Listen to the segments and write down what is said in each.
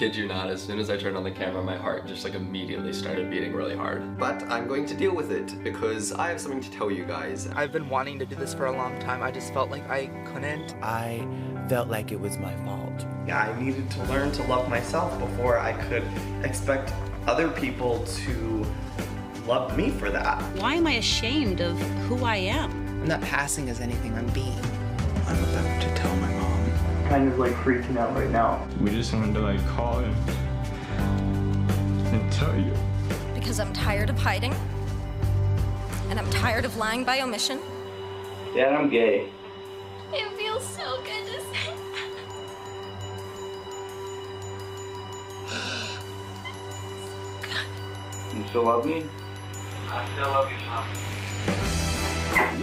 kid you not, as soon as I turned on the camera, my heart just like immediately started beating really hard. But I'm going to deal with it because I have something to tell you guys. I've been wanting to do this for a long time. I just felt like I couldn't. I felt like it was my fault. Yeah, I needed to learn to love myself before I could expect other people to love me for that. Why am I ashamed of who I am? I'm not passing as anything, I'm being. I'm about to tell my mom. Kind of like freaking out right now. We just wanted to like call and, and tell you. Because I'm tired of hiding. And I'm tired of lying by omission. Dad, I'm gay. It feels so good to say You still love me? I still love you, Mom.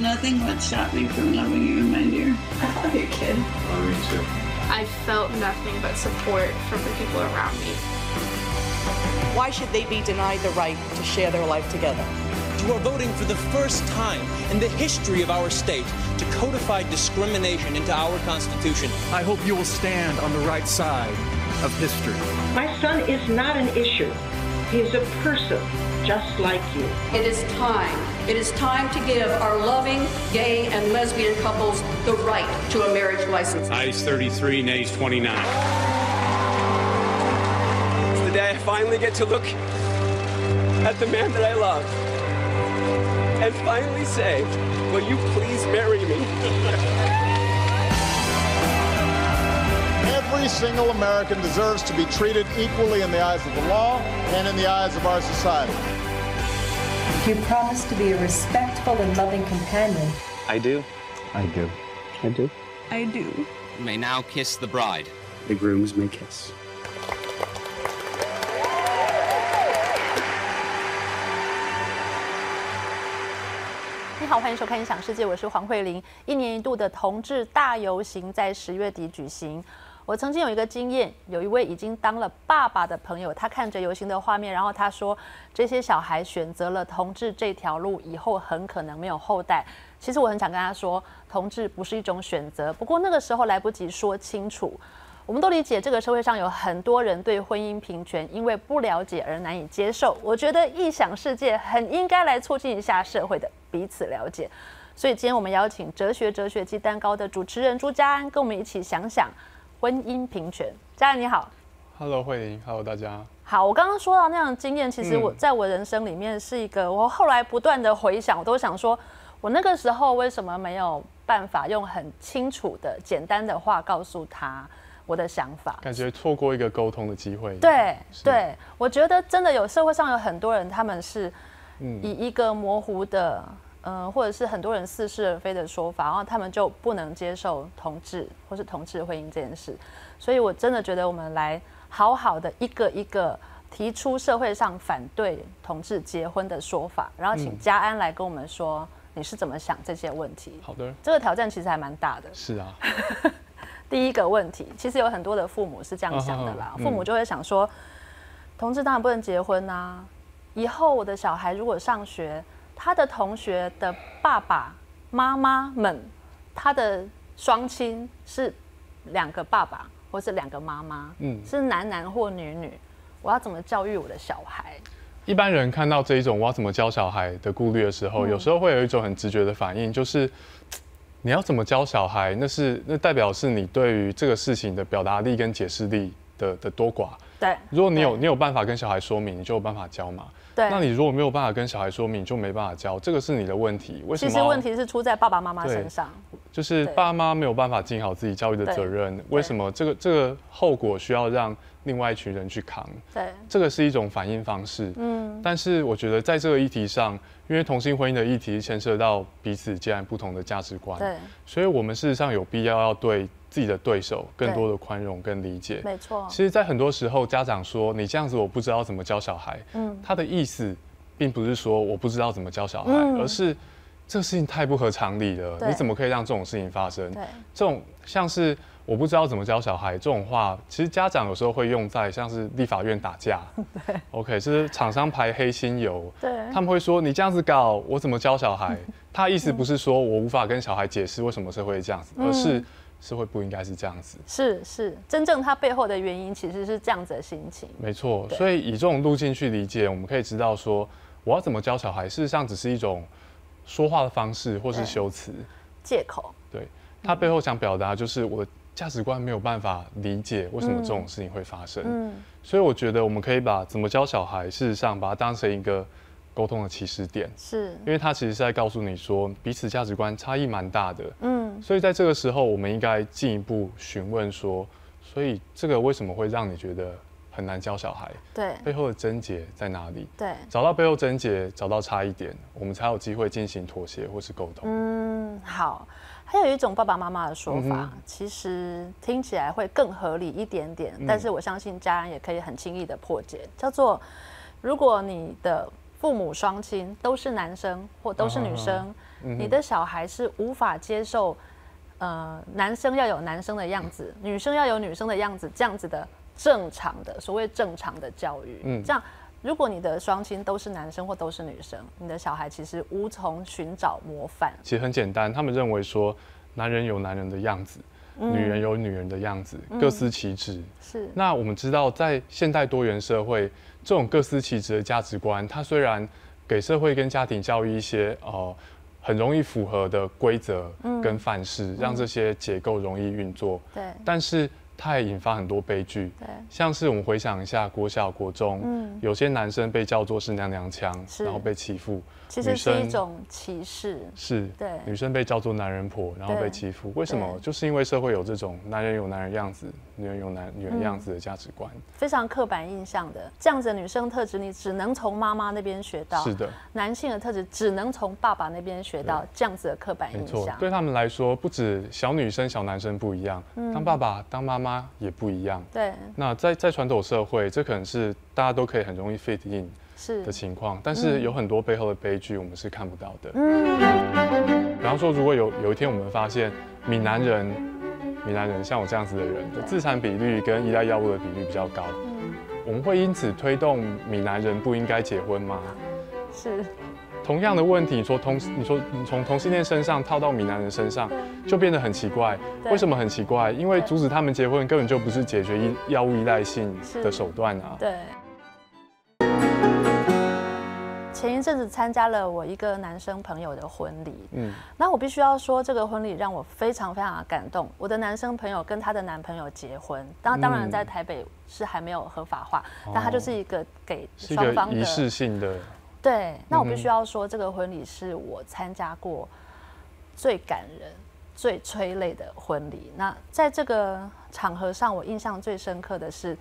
Nothing would stop me from loving you, my dear. I love you, kid. I Love you too. I felt nothing but support from the people around me. Why should they be denied the right to share their life together? You are voting for the first time in the history of our state to codify discrimination into our Constitution. I hope you will stand on the right side of history. My son is not an issue. He is a person just like you. It is time. It is time to give our loving gay and lesbian couples the right to a marriage license. Ayes 33, nays 29. It's the day I finally get to look at the man that I love and finally say, will you please marry me? Every single American deserves to be treated equally in the eyes of the law and in the eyes of our society. Do you promise to be a respectful and loving companion? I do. I do. I do. I do. You may now kiss the bride. The grooms may kiss. 你好，欢迎收看《影响世界》，我是黄慧玲。一年一度的同志大游行在十月底举行。 我曾经有一个经验，有一位已经当了爸爸的朋友，他看着游行的画面，然后他说：“这些小孩选择了同志这条路，以后很可能没有后代。”其实我很想跟他说，同志不是一种选择，不过那个时候来不及说清楚。我们都理解，这个社会上有很多人对婚姻平权因为不了解而难以接受。我觉得异想世界很应该来促进一下社会的彼此了解。所以今天我们邀请哲学哲学鸡蛋糕的主持人朱家安，跟我们一起想想婚姻平权。家人你好，Hello 慧玲，Hello 大家。好，我刚刚说到那样的经验，其实我在我人生里面是一个，我后来不断的回想，我都想说，我那个时候为什么没有办法用很清楚的、简单的话告诉他。我的想法，感觉错过一个沟通的机会。对对，我觉得真的有社会上有很多人，他们是以一个模糊的，嗯，或者是很多人似是而非的说法，然后他们就不能接受同志或是同志婚姻这件事。所以我真的觉得我们来好好的一个一个提出社会上反对同志结婚的说法，然后请嘉安来跟我们说你是怎么想这些问题。好的，这个挑战其实还蛮大的。是啊。第一个问题，其实有很多的父母是这样想的啦。父母就会想说，同志当然不能结婚呐。以后我的小孩如果上学，他的同学的爸爸妈妈们，他的双亲是两个爸爸或是两个妈妈，嗯，是男男或女女，我要怎么教育我的小孩？一般人看到这一种我要怎么教小孩的顾虑的时候，有时候会有一种很直觉的反应，就是。你要怎么教小孩？那是那代表是你对于这个事情的表达力跟解释力的的多寡。对，如果你有你有办法跟小孩说明，你就有办法教嘛。对，那你如果没有办法跟小孩说明，就没办法教，这个是你的问题。为什么？其实问题是出在爸爸妈妈身上。就是爸妈没有办法尽好自己教育的责任。为什么这个这个后果需要让另外一群人去扛？对，这个是一种反应方式。嗯，但是我觉得在这个议题上。因为同性婚姻的议题牵涉到彼此截然不同的价值观，对，所以我们事实上有必要要对自己的对手更多的宽容跟理解。没错，其实，在很多时候，家长说你这样子，我不知道怎么教小孩。嗯，他的意思并不是说我不知道怎么教小孩，而是这个事情太不合常理了。你怎么可以让这种事情发生？对，这种像是。我不知道怎么教小孩。这种话，其实家长有时候会用在像是立法院打架，对，OK，就是厂商排黑心油，对，他们会说你这样子搞，我怎么教小孩？他意思不是说我无法跟小孩解释为什么是会这样子，而是社会不应该是这样子。是是，真正它背后的原因其实是这样子的心情。没错，所以以这种路径去理解，我们可以知道说，我要怎么教小孩，事实上只是一种说话的方式或是修辞借口。对，他背后想表达就是我的价值观没有办法理解为什么这种事情会发生。嗯，所以我觉得我们可以把怎么教小孩，事实上把它当成一个。沟通的起始点，是因为他其实是在告诉你说，彼此价值观差异蛮大的，嗯，所以在这个时候，我们应该进一步询问说，所以这个为什么会让你觉得很难教小孩？对，背后的症结在哪里？对，找到背后症结，找到差异点，我们才有机会进行妥协或是沟通。嗯，好，还有一种爸爸妈妈的说法，其实听起来会更合理一点点，但是我相信家人也可以很轻易的破解，叫做如果你的。父母双亲都是男生或都是女生，你的小孩是无法接受，呃，男生要有男生的样子，女生要有女生的样子，这样子的正常的所谓正常的教育。嗯，这样，如果你的双亲都是男生或都是女生，你的小孩其实无从寻找模范。其实很简单，他们认为说，男人有男人的样子，女人有女人的样子，各司其职。是。那我们知道，在现代多元社会。这种各司其职的价值观，它虽然给社会跟家庭教育一些呃很容易符合的规则跟范式，让这些结构容易运作，对，但是。它也引发很多悲剧，对，像是我们回想一下国小、国中，嗯，有些男生被叫做是娘娘腔，然后被欺负，其实是一种歧视，是，对，女生被叫做男人婆，然后被欺负，为什么？就是因为社会有这种男人有男人样子，女人有男女人样子的价值观，非常刻板印象的。这样子的女生特质，你只能从妈妈那边学到，是的，男性的特质只能从爸爸那边学到，这样子的刻板印象，对他们来说，不止小女生、小男生不一样，当爸爸、当妈妈。妈也不一样。对。那在在传统社会，这可能是大家都可以很容易 fit in 是的情况，但是有很多背后的悲剧，我们是看不到的。嗯。比方说，如果有有一天我们发现闽南人，闽南人像我这样子的人的自残比率跟依赖药物的比率比较高，我们会因此推动闽南人不应该结婚吗？是。同样的问题，你说同你说你从同性恋身上套到闽南人身上，就变得很奇怪。为什么很奇怪？因为阻止他们结婚根本就不是解决依药物依赖性的手段啊。对。前一阵子参加了我一个男生朋友的婚礼，嗯，那我必须要说，这个婚礼让我非常非常的感动。我的男生朋友跟他的男朋友结婚，当当然在台北是还没有合法化，但他就是一个给双方的仪式性的。对，那我必须要说，这个婚礼是我参加过最感人、最催泪的婚礼。那在这个场合上，我印象最深刻的是，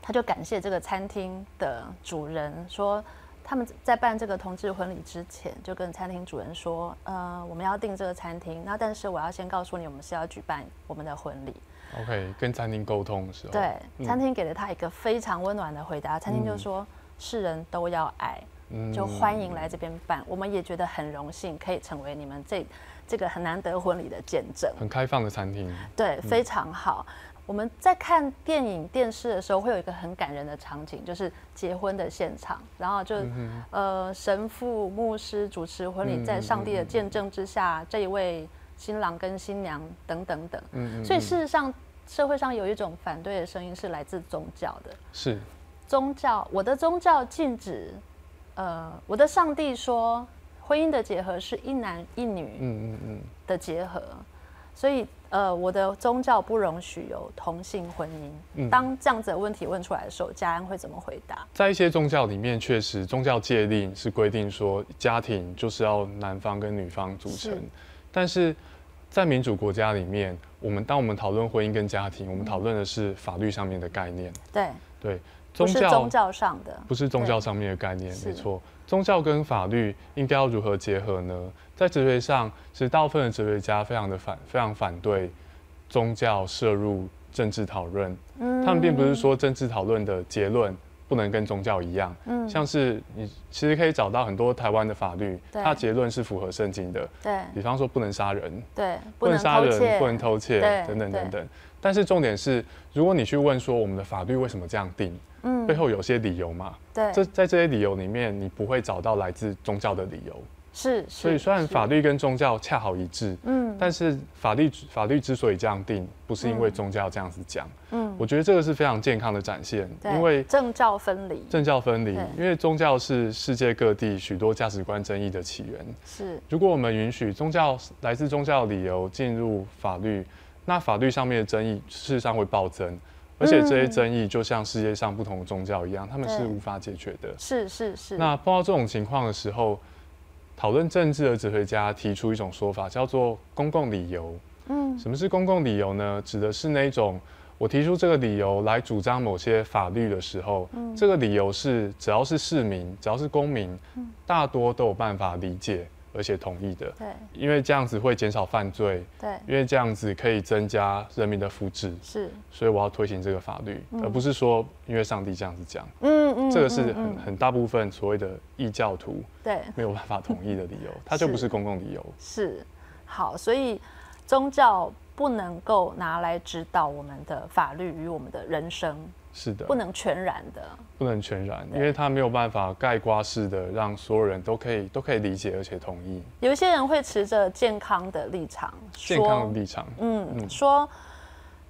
他就感谢这个餐厅的主人，说他们在办这个同志婚礼之前，就跟餐厅主人说，呃，我们要订这个餐厅，那但是我要先告诉你，我们是要举办我们的婚礼。OK，跟餐厅沟通的时候，对，餐厅给了他一个非常温暖的回答，餐厅就说。世人都要爱，就欢迎来这边办。我们也觉得很荣幸，可以成为你们这这个很难得婚礼的见证。很开放的餐厅，对，非常好。我们在看电影、电视的时候，会有一个很感人的场景，就是结婚的现场，然后就呃神父、牧师主持婚礼，在上帝的见证之下，这一位新郎跟新娘等等等。嗯所以事实上，社会上有一种反对的声音是来自宗教的。是。宗教，我的宗教禁止，呃，我的上帝说，婚姻的结合是一男一女，嗯嗯嗯的结合，所以呃，我的宗教不容许有同性婚姻。当这样子的问题问出来的时候，家安会怎么回答？在一些宗教里面，确实宗教界定是规定说，家庭就是要男方跟女方组成，但是在民主国家里面，我们当我们讨论婚姻跟家庭，我们讨论的是法律上面的概念。对对。宗教上的，不是宗教上面的概念，没错。宗教跟法律应该要如何结合呢？在哲学上，其实大部分的哲学家非常的反，非常反对宗教涉入政治讨论。嗯，他们并不是说政治讨论的结论不能跟宗教一样。嗯，像是你其实可以找到很多台湾的法律，它结论是符合圣经的。对，比方说不能杀人，对，不能杀人，不能偷窃，等等等等。但是重点是，如果你去问说我们的法律为什么这样定？嗯，背后有些理由嘛。对，这在这些理由里面，你不会找到来自宗教的理由。是，所以虽然法律跟宗教恰好一致，嗯，但是法律法律之所以这样定，不是因为宗教这样子讲，嗯，我觉得这个是非常健康的展现，因为政教分离，政教分离，因为宗教是世界各地许多价值观争议的起源，是。如果我们允许宗教来自宗教理由进入法律，那法律上面的争议事实上会暴增。而且这些争议就像世界上不同的宗教一样，他们是无法解决的。是是是。那碰到这种情况的时候，讨论政治的哲学家提出一种说法，叫做公共理由。嗯，什么是公共理由呢？指的是那种我提出这个理由来主张某些法律的时候，这个理由是只要是市民，只要是公民，大多都有办法理解。而且同意的，对，因为这样子会减少犯罪，对，因为这样子可以增加人民的福祉，是，所以我要推行这个法律，而不是说因为上帝这样子讲，嗯嗯，这个是很很大部分所谓的异教徒对。没有办法同意的理由，它就不是公共理由，是，好，所以宗教不能够拿来指导我们的法律与我们的人生。是的，不能全然的，不能全然，因为他没有办法盖刮式的让所有人都可以都可以理解而且同意。有一些人会持着健康的立场，健康的立场，嗯，说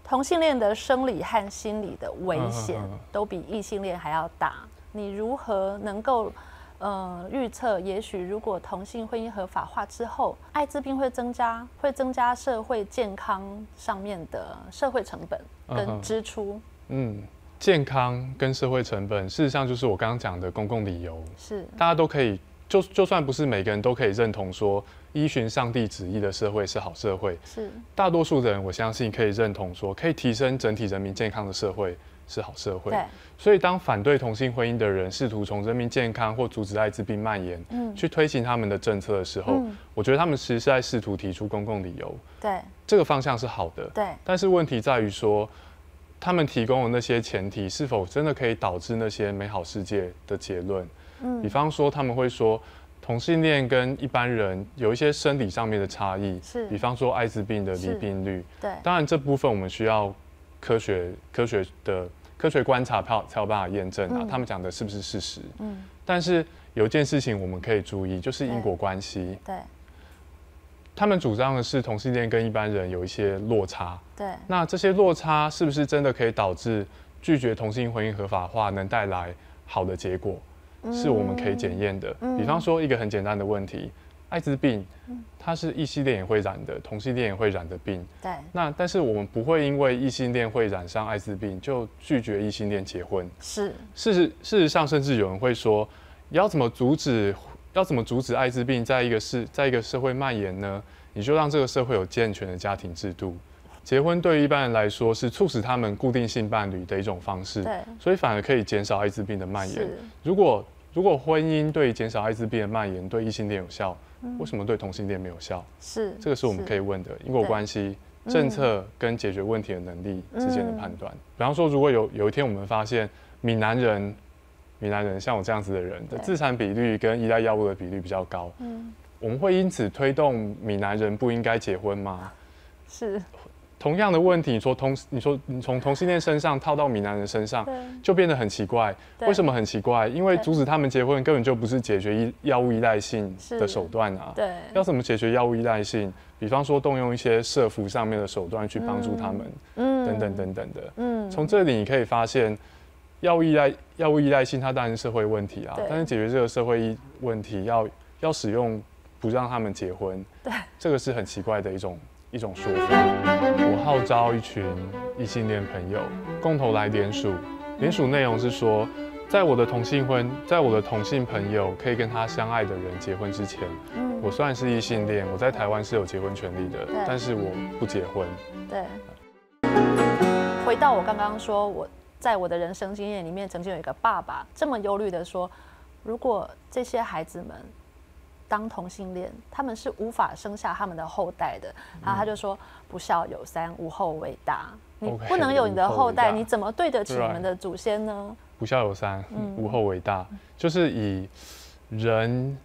同性恋的生理和心理的危险都比异性恋还要大。你如何能够呃预测？也许如果同性婚姻合法化之后，艾滋病会增加，会增加社会健康上面的社会成本跟支出。嗯。健康跟社会成本，事实上就是我刚刚讲的公共理由。是，大家都可以，就就算不是每个人都可以认同说，依循上帝旨意的社会是好社会。是，大多数的人我相信可以认同说，可以提升整体人民健康的社会是好社会。对。所以当反对同性婚姻的人试图从人民健康或阻止艾滋病蔓延，嗯，去推行他们的政策的时候，我觉得他们其实是在试图提出公共理由。对。这个方向是好的。对。但是问题在于说。他们提供的那些前提，是否真的可以导致那些美好世界的结论？嗯，比方说他们会说，同性恋跟一般人有一些生理上面的差异，是，比方说艾滋病的离病率，对，当然这部分我们需要科学科学的科学观察才才有办法验证啊。他们讲的是不是事实？嗯，但是有一件事情我们可以注意，就是因果关系。对。他们主张的是同性恋跟一般人有一些落差，对。那这些落差是不是真的可以导致拒绝同性婚姻合法化能带来好的结果？是我们可以检验的。比方说一个很简单的问题，艾滋病，它是异性恋也会染的，同性恋也会染的病。对。那但是我们不会因为异性恋会染上艾滋病就拒绝异性恋结婚。是。事实事实上，甚至有人会说，要怎么阻止？要怎么阻止艾滋病在一个是在一个社会蔓延呢？你就让这个社会有健全的家庭制度。结婚对于一般人来说是促使他们固定性伴侣的一种方式，对，所以反而可以减少艾滋病的蔓延。如果如果婚姻对减少艾滋病的蔓延对异性恋有效，为什么对同性恋没有效？是，这个是我们可以问的因果关系、政策跟解决问题的能力之间的判断。比方说，如果有有一天我们发现闽南人。闽南人像我这样子的人的自残比率跟依赖药物的比率比较高，嗯，我们会因此推动闽南人不应该结婚吗？是，同样的问题，你说同你说你从同性恋身上套到闽南人身上，就变得很奇怪。为什么很奇怪？因为阻止他们结婚根本就不是解决依药物依赖性的手段啊。对，要怎么解决药物依赖性？比方说动用一些社服上面的手段去帮助他们，嗯，等等等等的。嗯，从这里你可以发现。药物依赖，药物依赖性，它当然是社会问题啊。但是解决这个社会问题，要要使用不让他们结婚，对，这个是很奇怪的一种一种说法。我号召一群异性恋朋友共同来联署，联署内容是说，在我的同性婚，在我的同性朋友可以跟他相爱的人结婚之前，嗯，我虽然是异性恋，我在台湾是有结婚权利的，但是我不结婚。对。回到我刚刚说我。在我的人生经验里面，曾经有一个爸爸这么忧虑的说：“如果这些孩子们当同性恋，他们是无法生下他们的后代的。”然后他就说：“不孝有三，无后为大。你不能有你的后代，你怎么对得起你们的祖先呢？”不孝有三，无后为大，就是以人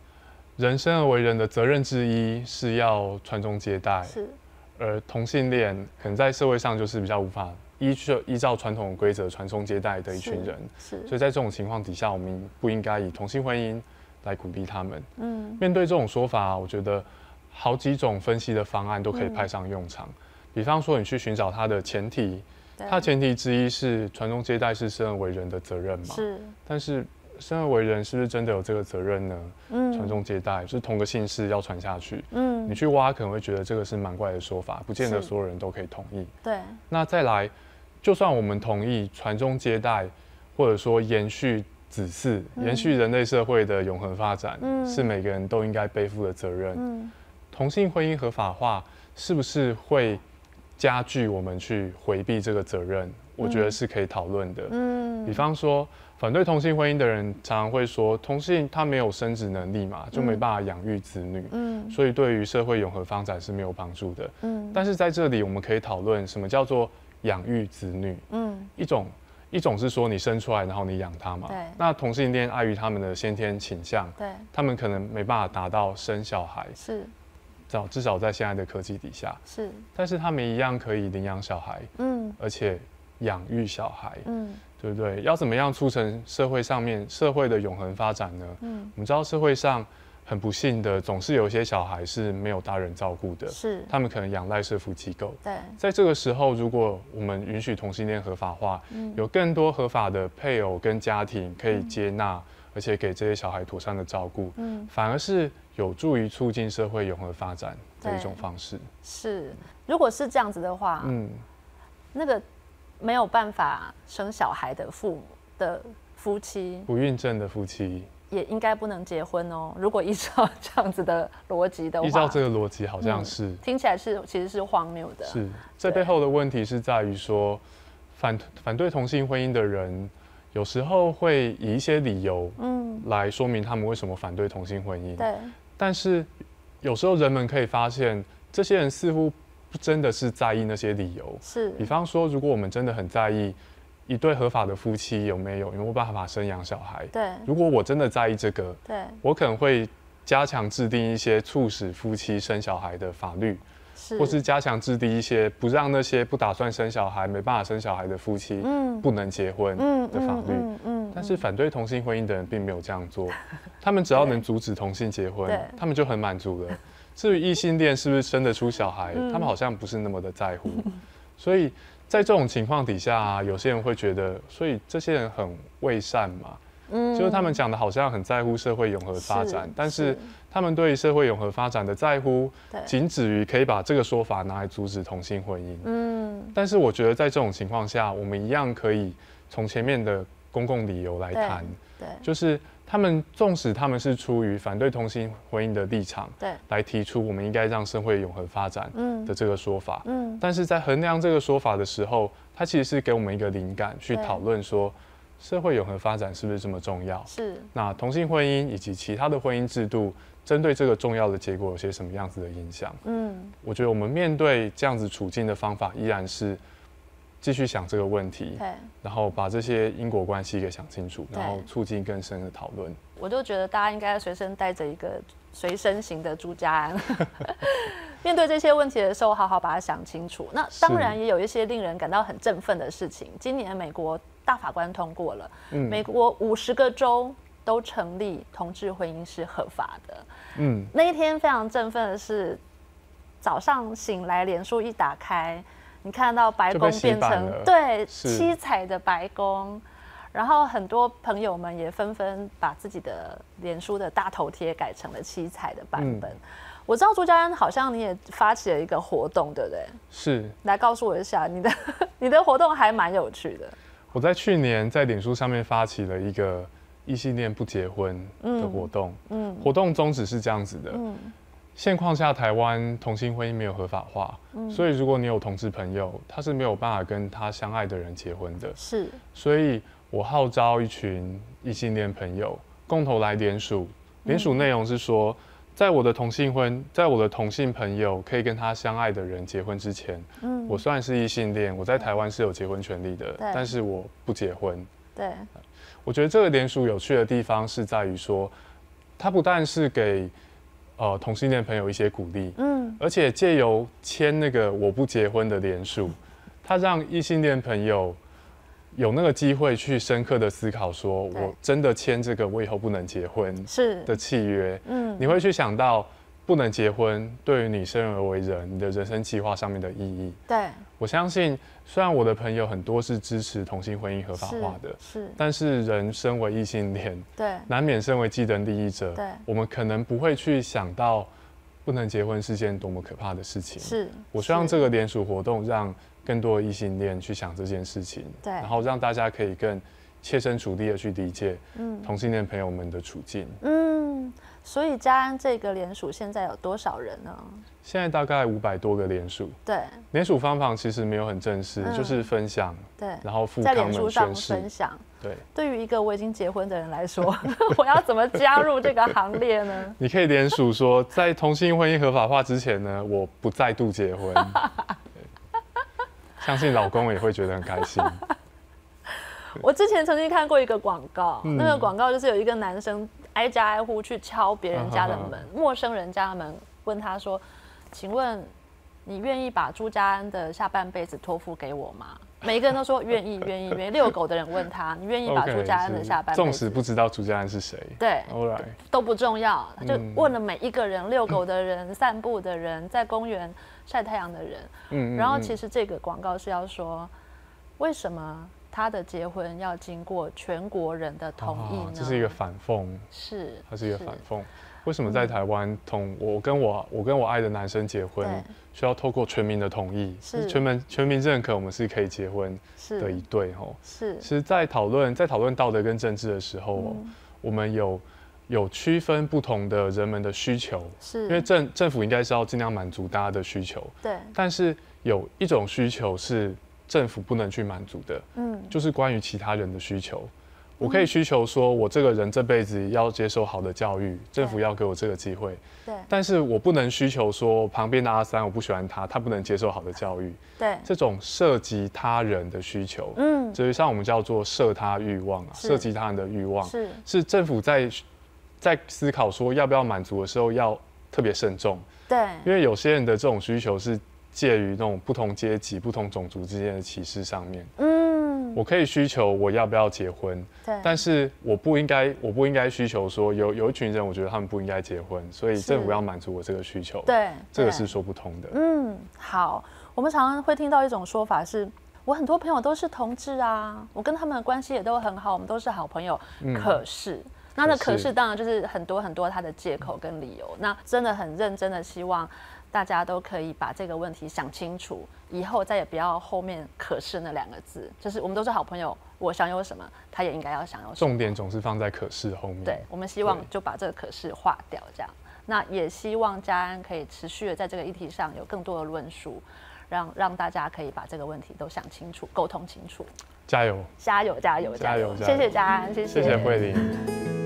人生而为人的责任之一是要传宗接代，是而同性恋可能在社会上就是比较无法。依据依照传统规则传宗接代的一群人，是，所以在这种情况底下，我们不应该以同性婚姻来鼓励他们。嗯面对这种说法，我觉得好几种分析的方案都可以派上用场。比方说，你去寻找它的前提，对它前提之一是传宗接代是生而为人的责任嘛？是，但是生而为人是不是真的有这个责任呢？嗯传宗接代是同个姓氏要传下去。嗯你去挖可能会觉得这个是蛮怪的说法，不见得所有人都可以同意。对，那再来，就算我们同意传宗接代，或者说延续子嗣、嗯延续人类社会的永恒发展，嗯是每个人都应该背负的责任。嗯同性婚姻合法化是不是会加剧我们去回避这个责任？我觉得是可以讨论的。嗯比方说，反对同性婚姻的人常常会说，同性他没有生殖能力嘛，就没办法养育子女，嗯所以对于社会永和发展是没有帮助的。嗯但是在这里，我们可以讨论什么叫做养育子女。嗯一种一种是说你生出来，然后你养他嘛。对那同性恋碍于他们的先天倾向，对他们可能没办法达到生小孩，是至少至少在现在的科技底下，是但是他们一样可以领养小孩，嗯而且养育小孩，嗯对不对？要怎么样促成社会上面社会的永恒发展呢？嗯我们知道社会上很不幸的，总是有一些小孩是没有大人照顾的，是。他们可能仰赖社福机构。对。在这个时候，如果我们允许同性恋合法化，嗯。有更多合法的配偶跟家庭可以接纳，而且给这些小孩妥善的照顾，嗯。反而是有助于促进社会永和发展的一对。种方式。是，如果是这样子的话，嗯，那个没有办法生小孩的父母的夫妻不孕症的夫妻，也应该不能结婚哦。如果依照这样子的逻辑的话，依照这个逻辑，好像嗯是、听起来是其实是荒谬的。是。这背后的问题是在于说，反反对同性婚姻的人，有时候会以一些理由，嗯来说明他们为什么反对同性婚姻。对但是有时候人们可以发现，这些人似乎不真的是在意那些理由。是比方说，如果我们真的很在意一对合法的夫妻有没有？有没有办法生养小孩，对。如果我真的在意这个，对。我可能会加强制定一些促使夫妻生小孩的法律，是。或是加强制定一些不让那些不打算生小孩、没办法生小孩的夫妻嗯。不能结婚嗯的法律。嗯嗯但是反对同性婚姻的人并没有这样做，他们只要能阻止同性结婚，他们就很满足了。至于异性恋是不是生得出小孩，嗯。他们好像不是那么的在乎。所以在这种情况底下、啊，有些人会觉得，所以这些人很为善嘛，嗯。就是他们讲的好像很在乎社会永和发展是，但是是。他们对于社会永和发展的在乎，仅止于可以把这个说法拿来阻止同性婚姻。嗯。但是我觉得在这种情况下，我们一样可以从前面的公共理由来谈，对就是他们纵使他们是出于反对同性婚姻的立场，对。来提出我们应该让社会永恒发展嗯。的这个说法，嗯。但是在衡量这个说法的时候，它其实是给我们一个灵感，去讨论说社会永恒发展是不是这么重要？是。那同性婚姻以及其他的婚姻制度，针对这个重要的结果有些什么样子的影响？嗯。我觉得我们面对这样子处境的方法，依然是继续想这个问题，对。然后把这些因果关系给想清楚，然后促进更深的讨论。我就觉得大家应该随身带着一个 随身型的朱家安，面对这些问题的时候，好好把它想清楚。那当然也有一些令人感到很振奋的事情。今年美国大法官通过了，嗯美国五十个州都成立同志婚姻是合法的。嗯，那一天非常振奋的是，早上醒来，脸书一打开，你看到白宫变成对七彩的白宫，然后很多朋友们也纷纷把自己的脸书的大头贴改成了七彩的版本。嗯我知道朱家安好像你也发起了一个活动，对不对？是来告诉我一下，你的你的活动还蛮有趣的。我在去年在脸书上面发起了一个异性恋不结婚的活动，嗯活动宗旨是这样子的：嗯现况下台湾同性婚姻没有合法化，嗯。所以如果你有同志朋友，他是没有办法跟他相爱的人结婚的。是。所以我号召一群异性恋朋友共同来联署，联署内容是说，在我的同性婚，在我的同性朋友可以跟他相爱的人结婚之前，嗯。我虽然是异性恋，我在台湾是有结婚权利的，但是我不结婚。对。我觉得这个联署有趣的地方是在于说，它不但是给呃同性恋朋友一些鼓励，嗯。而且借由签那个我不结婚的联署，他让异性恋朋友有那个机会去深刻的思考，说我真的签这个我以后不能结婚是。的契约，嗯。你会去想到不能结婚对于你生而为人，你的人生计划上面的意义。对，我相信，虽然我的朋友很多是支持同性婚姻合法化的，是，但是人身为异性恋，对，难免身为既得利益者，对，我们可能不会去想到不能结婚是件多么可怕的事情。是，我希望这个联署活动让更多的异性恋去想这件事情，对，然后让大家可以更切身处地的去理解嗯同性恋朋友们的处境。嗯，所以嘉安这个联署现在有多少人呢？现在大概五百多个联署，对，联署方法其实没有很正式，嗯就是分享，对，然后富在脸书上，分享。对，对于一个我已经结婚的人来说，我要怎么加入这个行列呢？你可以联署说，在同性婚姻合法化之前呢，我不再度结婚。相信老公也会觉得很开心。我之前曾经看过一个广告，嗯那个广告就是有一个男生挨家挨户去敲别人家的门，陌生人家的门，问他说：“请问你愿意把朱家安的下半辈子托付给我吗？”每一个人都说愿意，愿意，愿意。遛狗的人问他：“你愿意把朱家安的下半辈子纵使不知道朱家安是谁，对都不重要，他就嗯问了每一个人，遛狗的人、散步的人、在公园晒太阳的人。嗯然后其实这个广告是要说，为什么他的结婚要经过全国人的同意这是一个反讽，是，它是一个反讽。为什么在台湾同我跟我我跟我爱的男生结婚需要透过全民的同意，是。全民全民认可我们是可以结婚的一对吼。是。其实，在讨论在讨论道德跟政治的时候我们有有区分不同的人们的需求，是。因为政政府应该是要尽量满足大家的需求，对，但是有一种需求是政府不能去满足的，嗯，就是关于其他人的需求。我可以需求说，我这个人这辈子要接受好的教育，政府要给我这个机会。对。但是我不能需求说，旁边的阿三我不喜欢他，他不能接受好的教育。对，这种涉及他人的需求，嗯。所以像我们叫做涉他欲望啊，涉及他人的欲望，是。是政府在在思考说要不要满足的时候要特别慎重，对，因为有些人的这种需求是介于那种不同阶级、不同种族之间的歧视上面。嗯，我可以需求我要不要结婚，对但是我不应该，我不应该需求说有有一群人，我觉得他们不应该结婚，所以政府要满足我这个需求，对对这个是说不通的。嗯，好，我们常常会听到一种说法是。我很多朋友都是同志啊，我跟他们的关系也都很好，我们都是好朋友。嗯可是，那那可是当然就是很多很多他的借口跟理由。那真的很认真的希望大家都可以把这个问题想清楚，以后再也不要后面“可是”那两个字，就是我们都是好朋友，我想有什么，他也应该要想要什么。重点总是放在可是后面。对，我们希望就把这个可是化掉，这样。那也希望嘉安可以持续的在这个议题上有更多的论述，让让大家可以把这个问题都想清楚、沟通清楚。加油！加油，加油，加油！谢谢嘉安，谢谢，谢谢慧玲。